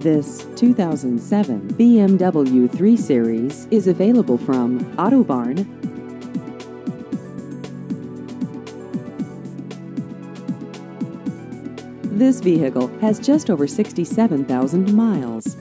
This 2007 BMW 3 Series is available from Autobarn. This vehicle has just over 67,000 miles.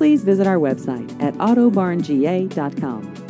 Please visit our website at autobarnga.com.